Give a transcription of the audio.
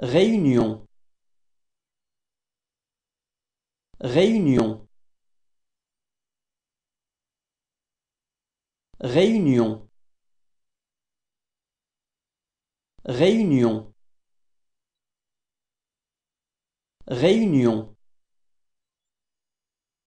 Réunion. Réunion. Réunion. Réunion. Réunion.